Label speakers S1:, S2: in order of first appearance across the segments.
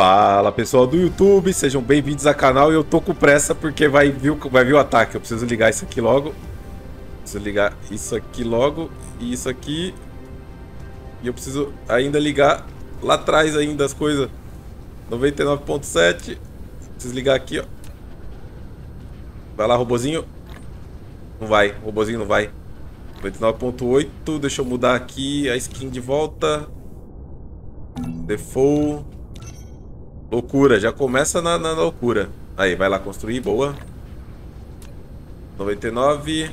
S1: Fala pessoal do YouTube, sejam bem-vindos ao canal eu tô com pressa porque vai vir, vai vir o ataque. Eu preciso ligar isso aqui logo. Preciso ligar isso aqui logo e isso aqui. E eu preciso ainda ligar lá atrás ainda as coisas. 99.7. Preciso ligar aqui, ó. Vai lá, robozinho. Não vai, robozinho não vai. 99.8, deixa eu mudar aqui a skin de volta. Default. Loucura, já começa na, na loucura. Aí, vai lá construir, boa. 99.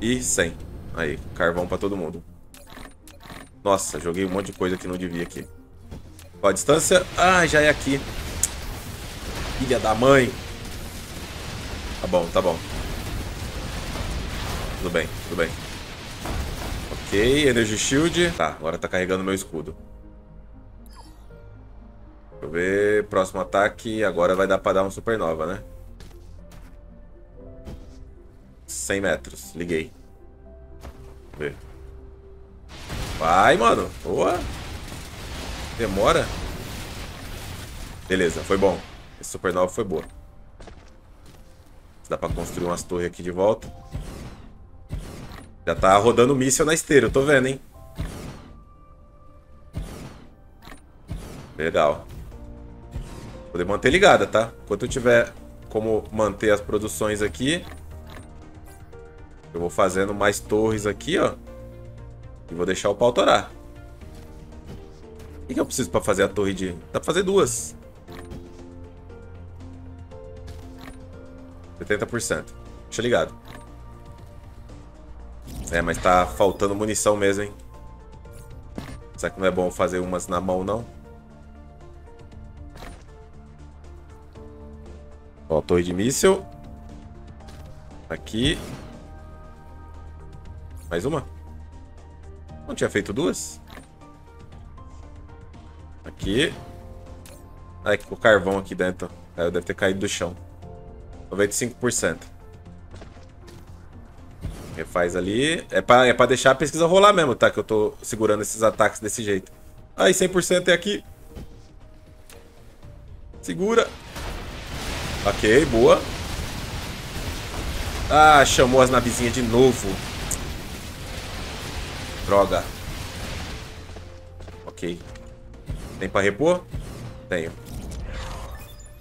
S1: E 100. Aí, carvão pra todo mundo. Nossa, joguei um monte de coisa que não devia aqui. Qual a distância? Ah, já é aqui. Filha da mãe. Tá bom, tá bom. Tudo bem, tudo bem. Ok, Energy Shield. Tá, agora tá carregando meu escudo. Ver. Próximo ataque. Agora vai dar pra dar um supernova, né? 100 metros. Liguei. Ver. Vai, mano. Boa. Demora. Beleza, foi bom. Esse supernova foi boa. Dá pra construir umas torres aqui de volta. Já tá rodando míssil na esteira, eu tô vendo, hein? Legal. Poder manter ligada, tá? Enquanto eu tiver como manter as produções aqui, eu vou fazendo mais torres aqui, ó. E vou deixar o pau torar. O que, que eu preciso pra fazer a torre de... Dá pra fazer duas. 70%. Deixa ligado. É, mas tá faltando munição mesmo, hein? Será que não é bom fazer umas na mão, não? Ó, torre de míssil. Aqui. Mais uma? Não tinha feito duas? Aqui. Ai, o carvão aqui dentro. É, deve ter caído do chão. 95%. Refaz ali. É pra, é pra deixar a pesquisa rolar mesmo, tá? Que eu tô segurando esses ataques desse jeito. Aí, 100% é aqui. Segura. Ok, boa. Ah, chamou as navezinhas de novo. Droga. Ok. Tem pra repor? Tenho.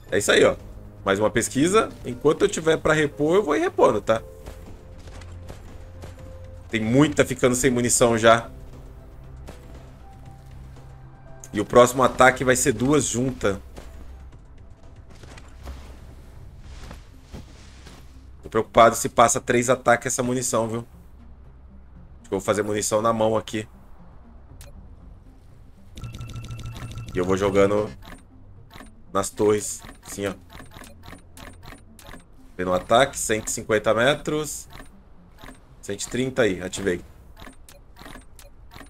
S1: É isso aí, ó. Mais uma pesquisa. Enquanto eu tiver pra repor, eu vou ir repondo, tá? Tem muita ficando sem munição já. E o próximo ataque vai ser duas juntas. Preocupado se passa três ataques essa munição, viu? Acho que eu vou fazer munição na mão aqui. E eu vou jogando nas torres. Assim, ó. Vendo o ataque, 150 metros. 130 aí, ativei.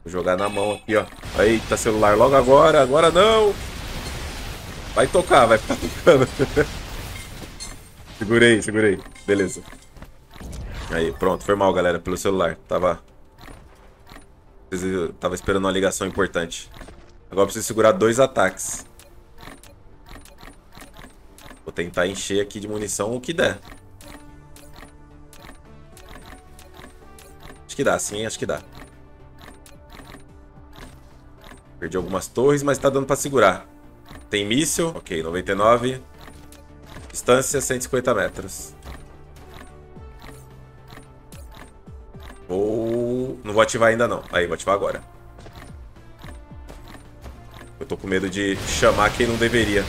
S1: Vou jogar na mão aqui, ó. Eita, celular logo agora, agora não! Vai tocar, vai ficar tocando. segurei, segurei. Beleza. Aí, pronto. Foi mal, galera, pelo celular. Tava... Tava esperando uma ligação importante. Agora preciso segurar dois ataques. Vou tentar encher aqui de munição o que der. Acho que dá, sim, acho que dá. Perdi algumas torres, mas tá dando pra segurar. Tem míssil. Ok, 99. Distância, 150 metros. Não vou ativar ainda, não. Aí, vou ativar agora. Eu tô com medo de chamar quem não deveria.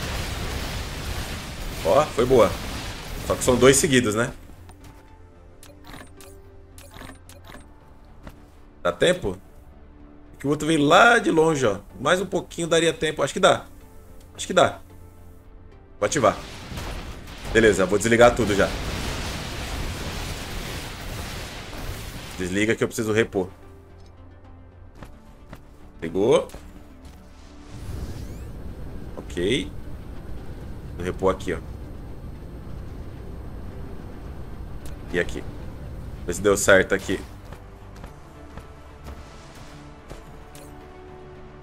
S1: Ó, foi boa. Só que são dois seguidos, né? Dá tempo? Que o outro veio lá de longe, ó. Mais um pouquinho daria tempo. Acho que dá. Acho que dá. Vou ativar. Beleza, vou desligar tudo já. Desliga que eu preciso repor. Pegou. Ok. Vou repor aqui, ó. E aqui. Vê se deu certo aqui.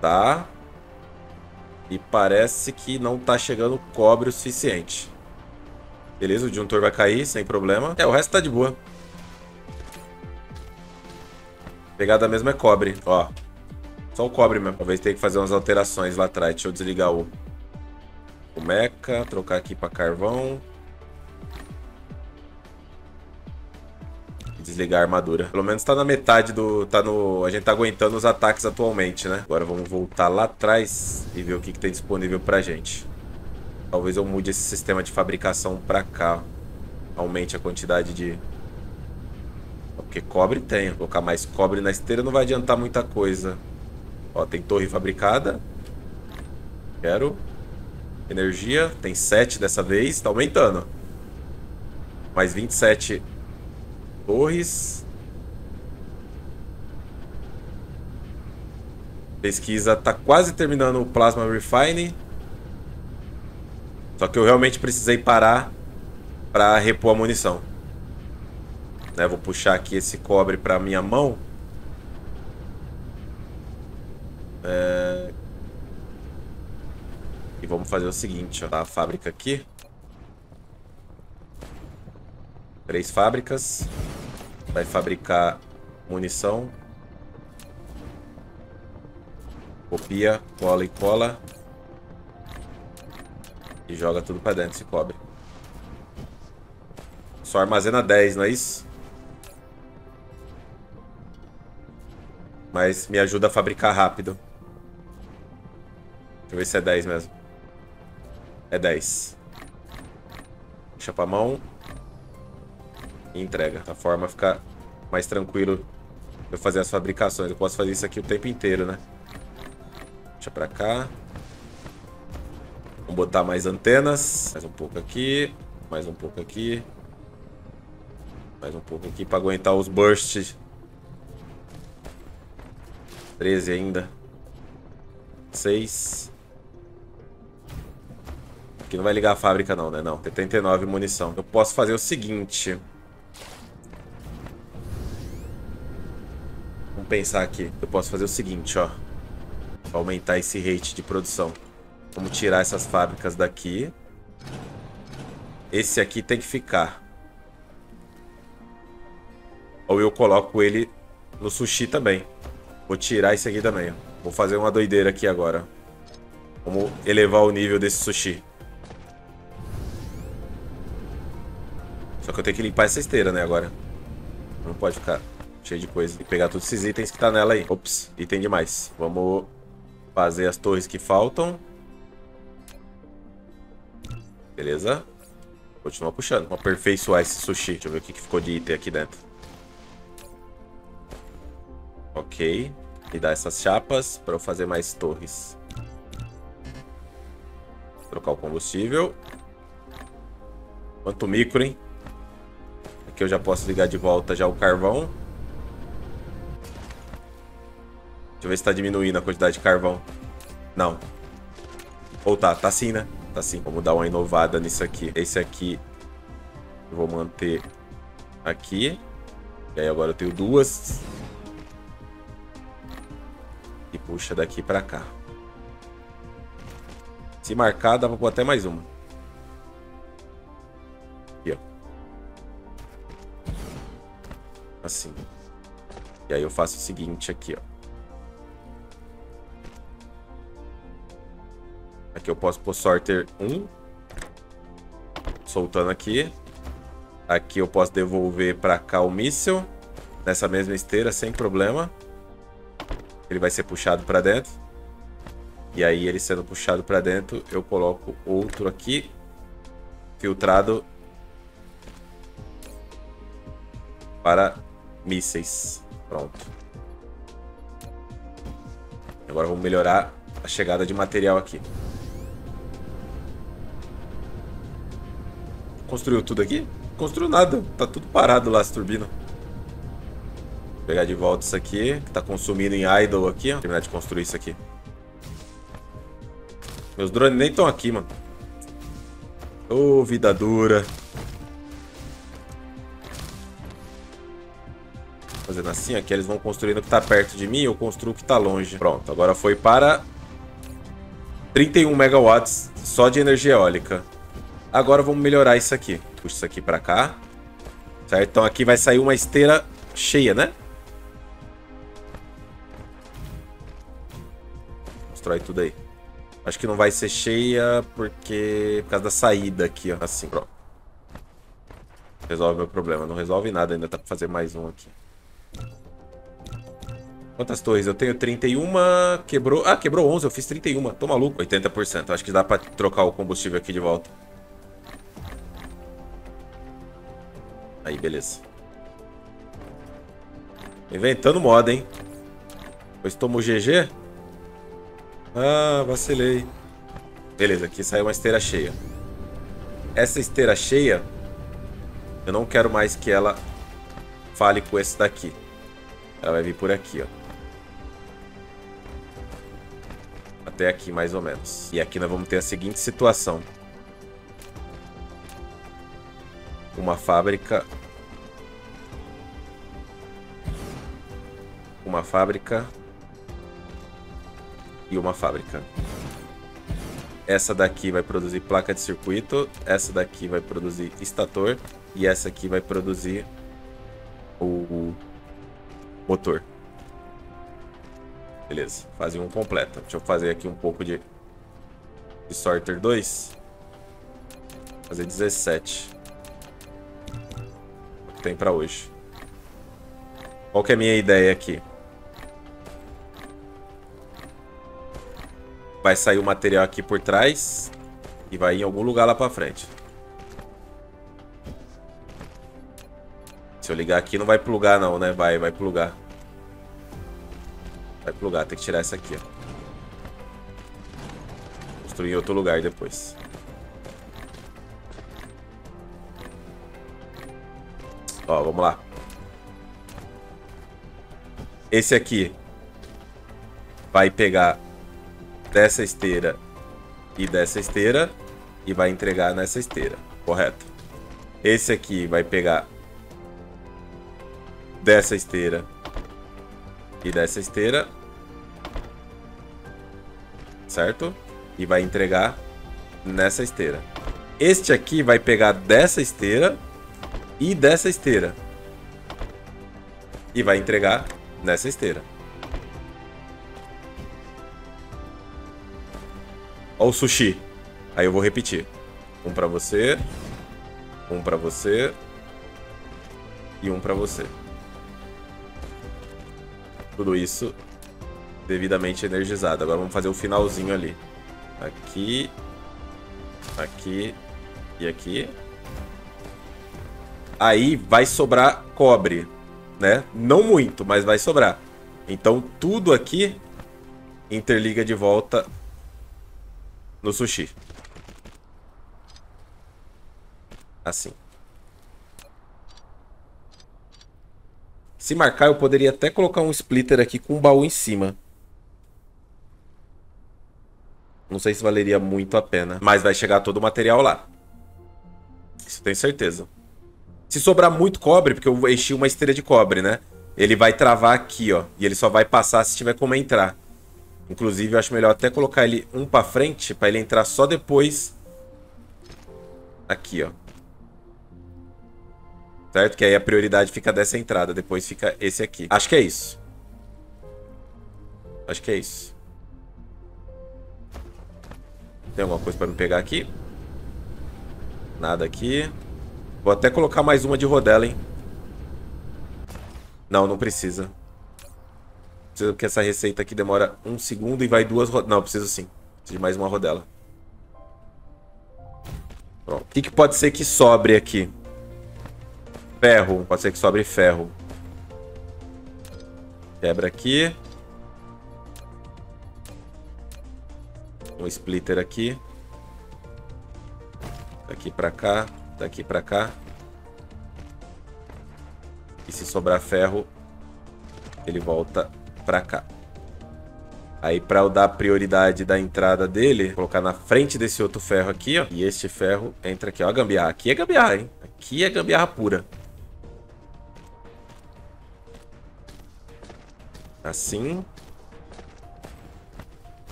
S1: Tá. E parece que não tá chegando cobre o suficiente. Beleza, o disjuntor vai cair sem problema. É, o resto tá de boa. Pegada mesmo é cobre, ó. Só o cobre mesmo. Talvez tenha que fazer umas alterações lá atrás. Deixa eu desligar o, o mecha, trocar aqui pra carvão. Desligar a armadura. Pelo menos tá na metade do... Tá no... A gente tá aguentando os ataques atualmente, né? Agora vamos voltar lá atrás e ver o que, que tem disponível pra gente. Talvez eu mude esse sistema de fabricação pra cá. Aumente a quantidade de... Porque cobre tem. Colocar mais cobre na esteira não vai adiantar muita coisa. Ó, tem torre fabricada. Quero. Energia. Tem 7 dessa vez. Tá aumentando. Mais 27 torres. Pesquisa tá quase terminando o Plasma Refine. Só que eu realmente precisei parar para repor a munição. Né, vou puxar aqui esse cobre para minha mão. É... E vamos fazer o seguinte, ó, tá a fábrica aqui. Três fábricas. Vai fabricar munição. Copia, cola e cola. E joga tudo pra dentro, se cobre. Só armazena 10, não é isso? Mas me ajuda a fabricar rápido. Deixa eu ver se é 10 mesmo. É 10. Deixa pra mão. E entrega. Da forma fica mais tranquilo eu fazer as fabricações. Eu posso fazer isso aqui o tempo inteiro, né? Deixa pra cá. Vamos botar mais antenas. Mais um pouco aqui. Mais um pouco aqui. Mais um pouco aqui pra aguentar os bursts. 13 ainda. 6. Aqui não vai ligar a fábrica não, né? Não, 79 munição. Eu posso fazer o seguinte. Vamos pensar aqui. Eu posso fazer o seguinte, ó. Aumentar esse rate de produção. Vamos tirar essas fábricas daqui. Esse aqui tem que ficar. Ou eu coloco ele no sushi também. Vou tirar esse aqui também. Vou fazer uma doideira aqui agora. Vamos elevar o nível desse sushi. Só que eu tenho que limpar essa esteira, né, agora. Não pode ficar cheio de coisa. Tem que pegar todos esses itens que tá nela aí. Ops, item demais. Vamos fazer as torres que faltam. Beleza. Continua puxando. Vamos aperfeiçoar esse sushi. Deixa eu ver o que ficou de item aqui dentro. Ok. E dar essas chapas para eu fazer mais torres. Trocar o combustível. Quanto micro, hein? Aqui eu já posso ligar de volta já o carvão. Deixa eu ver se tá diminuindo a quantidade de carvão. Não. Ou tá, tá sim, né? Tá sim. Vamos dar uma inovada nisso aqui. Esse aqui eu vou manter aqui. E aí agora eu tenho duas. Puxa daqui pra cá. Se marcar, dá pra pôr até mais uma. Assim. E aí eu faço o seguinte aqui, ó. Aqui eu posso pôr sorter 1. Soltando aqui. Aqui eu posso devolver pra cá o míssil. Nessa mesma esteira, sem problema. Ele vai ser puxado pra dentro. E aí, ele sendo puxado pra dentro, eu coloco outro aqui. Filtrado. Para mísseis. Pronto. Agora vamos melhorar a chegada de material aqui. Construiu tudo aqui? Construiu nada. Tá tudo parado lá, as turbinas. Pegar de volta isso aqui, que tá consumindo em idle aqui, ó. Terminar de construir isso aqui. Meus drones nem estão aqui, mano. Ô, oh, vida dura. Fazendo assim, aqui eles vão construindo o que tá perto de mim, eu construo o que tá longe. Pronto, agora foi para 31 megawatts só de energia eólica. Agora vamos melhorar isso aqui. Puxa isso aqui pra cá. Certo? Então aqui vai sair uma esteira cheia, né? Constrói tudo aí. Acho que não vai ser cheia porque... Por causa da saída aqui, ó. Assim, pronto. Resolve meu problema. Não resolve nada, ainda tá pra fazer mais um aqui. Quantas torres? Eu tenho 31, quebrou... Ah, quebrou 11, eu fiz 31. Tô maluco. 80%. Acho que dá pra trocar o combustível aqui de volta. Aí, beleza. Inventando moda, hein? Pois tomo GG. Ah, vacilei. Beleza, aqui saiu uma esteira cheia. Essa esteira cheia, eu não quero mais que ela fale com esse daqui. Ela vai vir por aqui, ó. Até aqui, mais ou menos. E aqui nós vamos ter a seguinte situação. Uma fábrica. Uma fábrica. E uma fábrica. Essa daqui vai produzir placa de circuito. Essa daqui vai produzir estator. E essa aqui vai produzir o motor. Beleza, fase 1 completa. Deixa eu fazer aqui um pouco de, de Sorter 2. Fazer 17. O que tem pra hoje. Qual que é a minha ideia aqui? Vai sair o material aqui por trás e vai em algum lugar lá pra frente. Se eu ligar aqui não vai plugar não, né? Vai, vai plugar. Vai plugar, tem que tirar essa aqui, ó. Construir em outro lugar depois. Ó, vamos lá. Esse aqui vai pegar dessa esteira e dessa esteira e vai entregar nessa esteira, correto? Esse aqui vai pegar dessa esteira e dessa esteira. Certo? E vai entregar nessa esteira. Este aqui vai pegar dessa esteira e dessa esteira. E vai entregar nessa esteira. Ó o sushi. Aí eu vou repetir. Um pra você. Um pra você. E um pra você. Tudo isso devidamente energizado. Agora vamos fazer o finalzinho ali. Aqui, aqui e aqui. Aí vai sobrar cobre, né? Não muito, mas vai sobrar. Então tudo aqui interliga de volta no sushi. Assim. Se marcar, eu poderia até colocar um splitter aqui com um baú em cima. Não sei se valeria muito a pena. Mas vai chegar todo o material lá. Isso tenho certeza. Se sobrar muito cobre, porque eu enchi uma esteira de cobre, né? Ele vai travar aqui, ó. E ele só vai passar se tiver como entrar. Inclusive, eu acho melhor até colocar ele um pra frente, pra ele entrar só depois. Aqui, ó certo? Que aí a prioridade fica dessa entrada, depois fica esse aqui. Acho que é isso. Acho que é isso. Tem alguma coisa para me pegar aqui? Nada aqui. Vou até colocar mais uma de rodela, hein? Não, não precisa. Precisa porque essa receita aqui demora um segundo e vai duas rodelas. Não, preciso sim. Preciso de mais uma rodela. Pronto. O que, que pode ser que sobre aqui? Ferro. Pode ser que sobre ferro. Quebra aqui. Um splitter aqui. Daqui pra cá. Daqui pra cá. E se sobrar ferro, ele volta pra cá. Aí pra eu dar prioridade da entrada dele, colocar na frente desse outro ferro aqui, ó. E este ferro entra aqui, ó. A gambiarra. Aqui é gambiarra, hein? Aqui é gambiarra pura. Assim.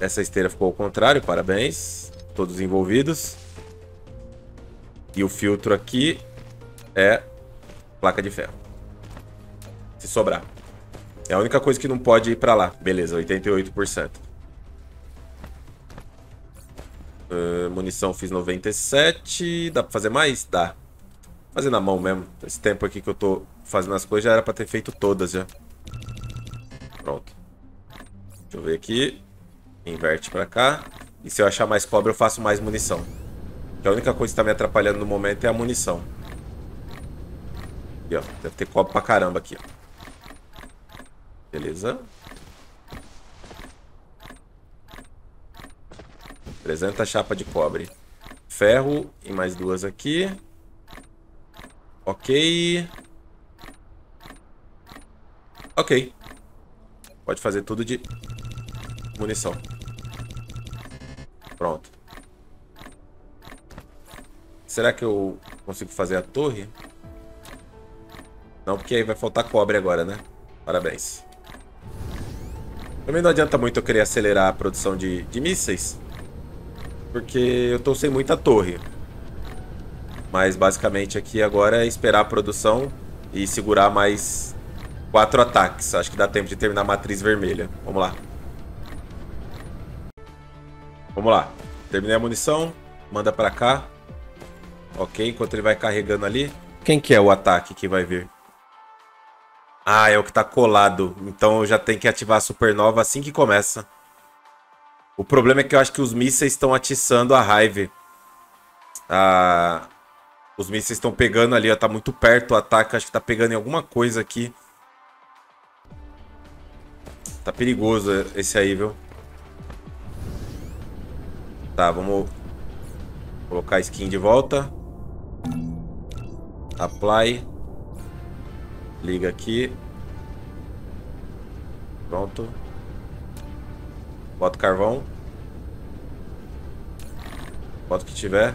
S1: Essa esteira ficou ao contrário, parabéns. Todos envolvidos. E o filtro aqui é placa de ferro. Se sobrar. É a única coisa que não pode ir pra lá. Beleza, 88%. Uh, munição fiz 97. Dá pra fazer mais? Dá. Fazer na mão mesmo. Esse tempo aqui que eu tô fazendo as coisas já era pra ter feito todas já. Pronto. Deixa eu ver aqui. Inverte pra cá. E se eu achar mais cobre, eu faço mais munição. A única coisa que tá me atrapalhando no momento é a munição. Aqui, ó. Deve ter cobre pra caramba aqui, ó. Beleza. 300 chapa de cobre. Ferro e mais duas aqui. Ok. Ok. Pode fazer tudo de munição. Pronto. Será que eu consigo fazer a torre? Não, porque aí vai faltar cobre agora, né? Parabéns. Também não adianta muito eu querer acelerar a produção de, de mísseis. Porque eu tô sem muita torre. Mas basicamente aqui agora é esperar a produção e segurar mais quatro ataques. Acho que dá tempo de terminar a matriz vermelha. Vamos lá. Vamos lá. Terminei a munição. Manda pra cá. Ok, enquanto ele vai carregando ali. Quem que é o ataque que vai vir? Ah, é o que tá colado. Então eu já tenho que ativar a supernova assim que começa. O problema é que eu acho que os mísseis estão atiçando a raiva. Ah, os mísseis estão pegando ali, ó. Tá muito perto o ataque. Acho que tá pegando em alguma coisa aqui. Tá perigoso esse aí, viu? Tá, vamos colocar a skin de volta. Apply. Liga aqui. Pronto. Bota o carvão. Bota o que tiver.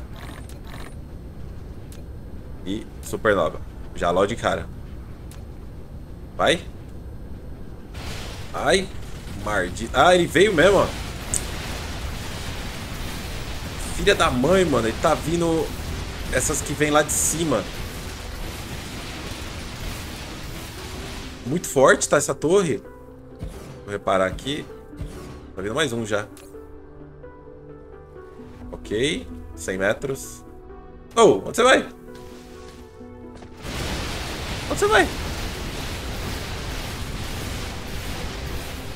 S1: E supernova. Já logo de cara. Vai. Ai. Mardi. Ah, ele veio mesmo, ó. Filha da mãe, mano. Ele tá vindo... Essas que vem lá de cima. Muito forte tá essa torre. Vou reparar aqui. Tá vindo mais um já. Ok. 100 metros. Oh, onde você vai? Onde você vai?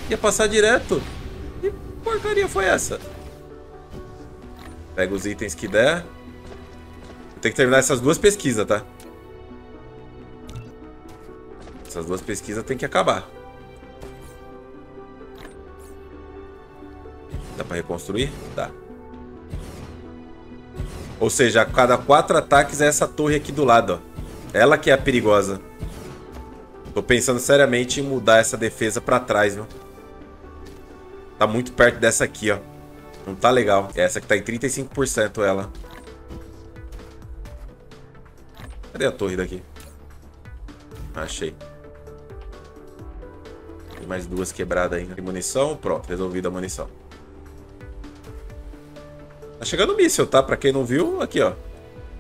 S1: Ia passar direto. Que porcaria foi essa? Pega os itens que der. Tem que terminar essas duas pesquisas, tá? Essas duas pesquisas tem que acabar. Dá pra reconstruir? Dá. Ou seja, a cada quatro ataques é essa torre aqui do lado, ó. Ela que é a perigosa. Tô pensando seriamente em mudar essa defesa pra trás, viu? Tá muito perto dessa aqui, ó. Não tá legal. É essa que tá em 35% ela. Cadê a torre daqui? Achei mais duas quebradas ainda. Tem munição, pronto, resolvida a munição. Tá chegando o míssil, tá? Pra quem não viu, aqui, ó.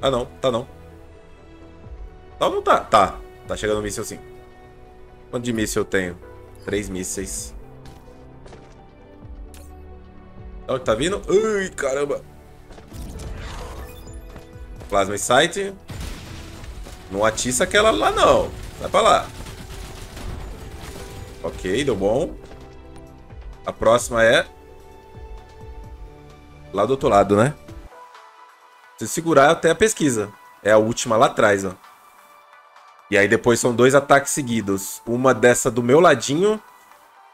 S1: Ah, não, tá não. Tá ou não tá? Tá, tá chegando o míssil sim. Quanto de míssil eu tenho? Três mísseis. Onde tá vindo? Ui, caramba. Plasma Sight. Não atiça aquela lá, não. Vai pra lá. Ok, deu bom. A próxima é... Lá do outro lado, né? Se segurar até a pesquisa. É a última lá atrás, ó. E aí depois são dois ataques seguidos. Uma dessa do meu ladinho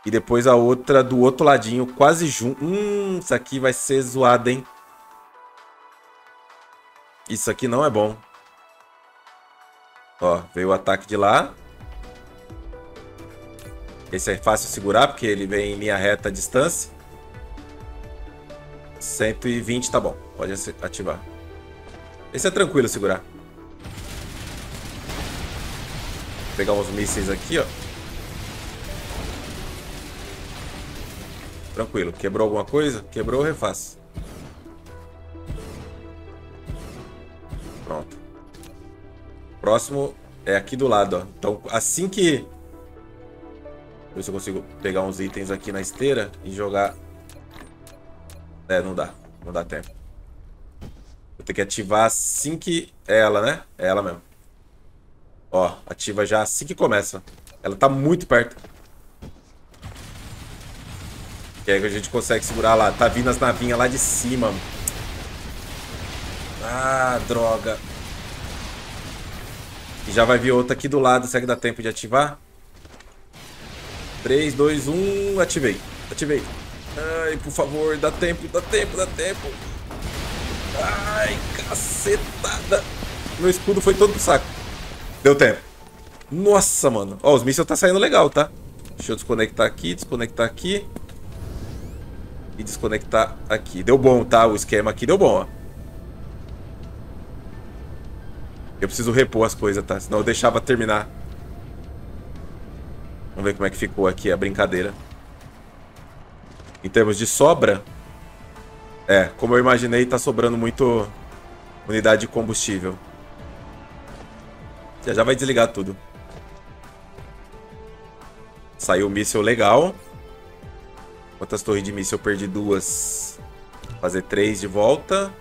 S1: e depois a outra do outro ladinho, quase junto. Hum, isso aqui vai ser zoado, hein? Isso aqui não é bom. Ó, veio o ataque de lá. Esse é fácil segurar, porque ele vem em linha reta a distância. 120 tá bom. Pode ativar. Esse é tranquilo segurar. Vou pegar uns mísseis aqui, ó. Tranquilo. Quebrou alguma coisa? Quebrou, refaz. Pronto. Próximo é aqui do lado, ó. Então, assim que... Ver se eu consigo pegar uns itens aqui na esteira e jogar... É, não dá. Não dá tempo. Vou ter que ativar assim que... É ela, né? É ela mesmo. Ó, ativa já assim que começa. Ela tá muito perto. Que aí a gente consegue segurar lá. Tá vindo as navinhas lá de cima. Ah, droga. E já vai vir outra aqui do lado. Será que dá tempo de ativar? 3, 2, 1. Ativei. Ativei. Ai, por favor, dá tempo, dá tempo, dá tempo. Ai, cacetada. Meu escudo foi todo pro saco. Deu tempo. Nossa, mano. Ó, os mísseis tá saindo legal, tá? Deixa eu desconectar aqui, desconectar aqui e desconectar aqui. Deu bom, tá? O esquema aqui deu bom, ó. Eu preciso repor as coisas, tá? Senão eu deixava terminar. Vamos ver como é que ficou aqui a brincadeira. Em termos de sobra... É, como eu imaginei, tá sobrando muito unidade de combustível. Já já vai desligar tudo. Saiu o míssil legal. Quantas torres de míssil eu perdi? Duas. Fazer três de volta.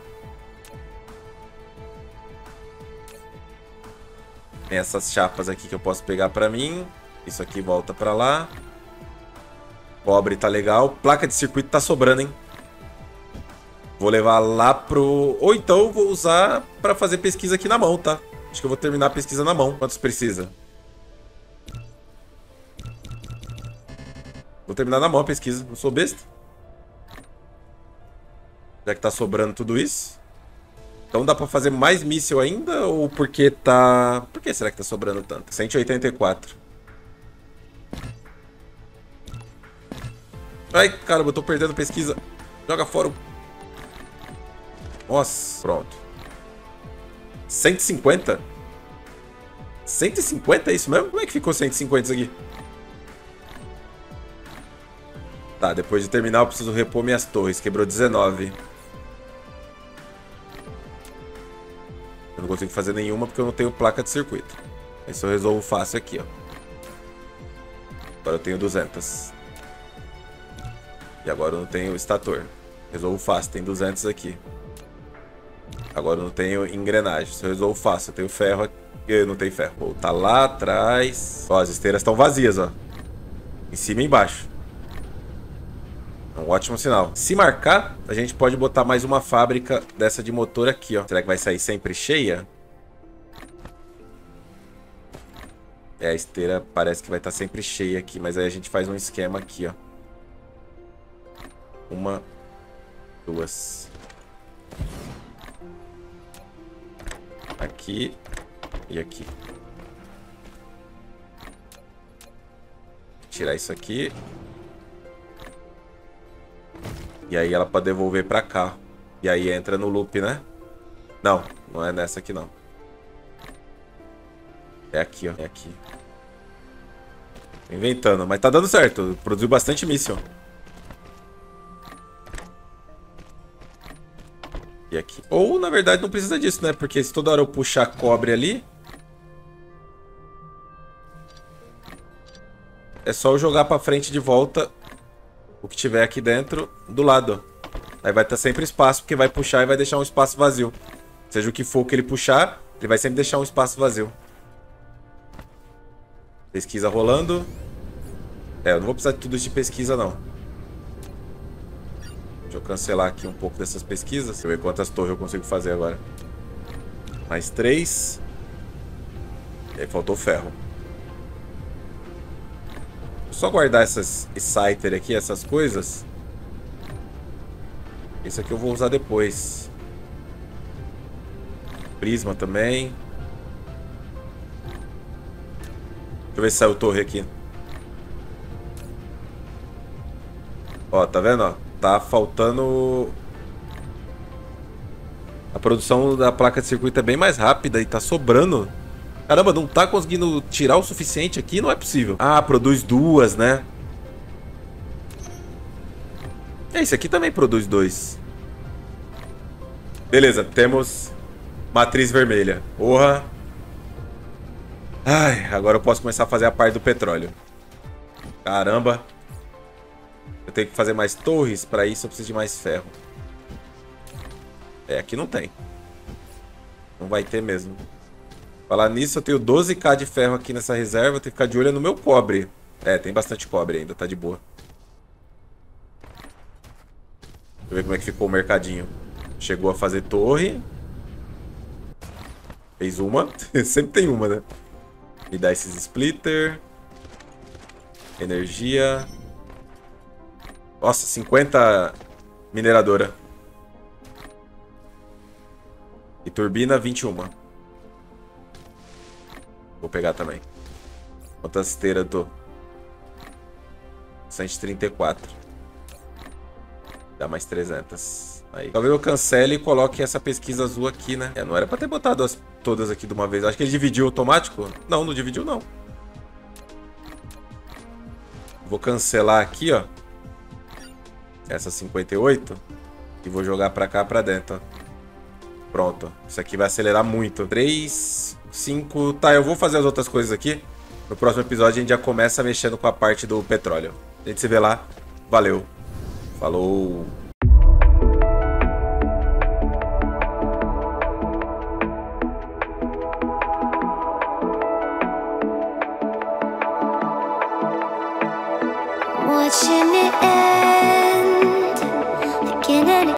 S1: Essas chapas aqui que eu posso pegar pra mim. Isso aqui volta pra lá. Cobre tá legal. Placa de circuito tá sobrando, hein? Vou levar lá pro... Ou então vou usar pra fazer pesquisa aqui na mão, tá? Acho que eu vou terminar a pesquisa na mão. Quantos precisa? Vou terminar na mão a pesquisa. Não sou besta. Já que tá sobrando tudo isso. Então dá pra fazer mais míssil ainda? Ou porque tá... Por que será que tá sobrando tanto? 184. Ai, caramba, eu tô perdendo pesquisa. Joga fora o... Nossa, pronto. 150? 150 é isso mesmo? Como é que ficou 150 isso aqui? Tá, depois de terminar eu preciso repor minhas torres. Quebrou 19. Eu não consigo fazer nenhuma porque eu não tenho placa de circuito. Isso eu resolvo fácil aqui, ó. Agora eu tenho 200. E agora eu não tenho estator. Resolvo fácil, tem 200 aqui. Agora eu não tenho engrenagem. Isso eu resolvo fácil. Eu tenho ferro aqui. Eu não tenho ferro. Vou tá lá atrás. Ó, as esteiras estão vazias, ó. Em cima e embaixo. É um ótimo sinal. Se marcar, a gente pode botar mais uma fábrica dessa de motor aqui, ó. Será que vai sair sempre cheia? É, a esteira parece que vai estar tá sempre cheia aqui, mas aí a gente faz um esquema aqui, ó. Uma, duas. Aqui e aqui. Tirar isso aqui. E aí ela pode devolver pra cá. E aí entra no loop, né? Não, não é nessa aqui não. É aqui, ó. É aqui. Tô inventando, mas tá dando certo. Produziu bastante míssil. Ou, na verdade, não precisa disso, né? Porque se toda hora eu puxar cobre ali... É só eu jogar pra frente de volta o que tiver aqui dentro do lado. Aí vai estar sempre espaço, porque vai puxar e vai deixar um espaço vazio. Seja o que for que ele puxar, ele vai sempre deixar um espaço vazio. Pesquisa rolando. É, eu não vou precisar de tudo isso de pesquisa, não. Cancelar aqui um pouco dessas pesquisas. Deixa eu ver quantas torres eu consigo fazer agora. Mais três. E aí faltou ferro só guardar essas Exciter aqui, essas coisas. Isso aqui eu vou usar depois. Prisma também. Deixa eu ver se saiu torre aqui. Ó, tá vendo? Ó? Tá faltando... A produção da placa de circuito é bem mais rápida e tá sobrando Caramba, não tá conseguindo tirar o suficiente aqui? Não é possível. Ah, produz duas, né? Esse aqui também produz dois. Beleza, temos matriz vermelha. Porra. Ai, agora eu posso começar a fazer a parte do petróleo. Caramba. Tenho que fazer mais torres. Para isso eu preciso de mais ferro. É, aqui não tem. Não vai ter mesmo. Falar nisso, eu tenho 12k de ferro aqui nessa reserva. Eu tenho que ficar de olho no meu cobre. É, tem bastante cobre ainda, tá de boa. Deixa eu ver como é que ficou o mercadinho. Chegou a fazer torre. Fez uma. Sempre tem uma, né? Me dá esses splitter. Energia. Nossa, 50 mineradora. E turbina 21. Vou pegar também. Quantas esteiras eu tô? 134. Dá mais 300. Aí. Talvez eu cancele e coloque essa pesquisa azul aqui, né? É, não era pra ter botado as, todas aqui de uma vez. Acho que ele dividiu automático. Não, não dividiu, não. Vou cancelar aqui, ó. Essa 58. E vou jogar pra cá, pra dentro. Pronto. Isso aqui vai acelerar muito. 3, 5... Tá, eu vou fazer as outras coisas aqui. No próximo episódio a gente já começa mexendo com a parte do petróleo. A gente se vê lá. Valeu. Falou.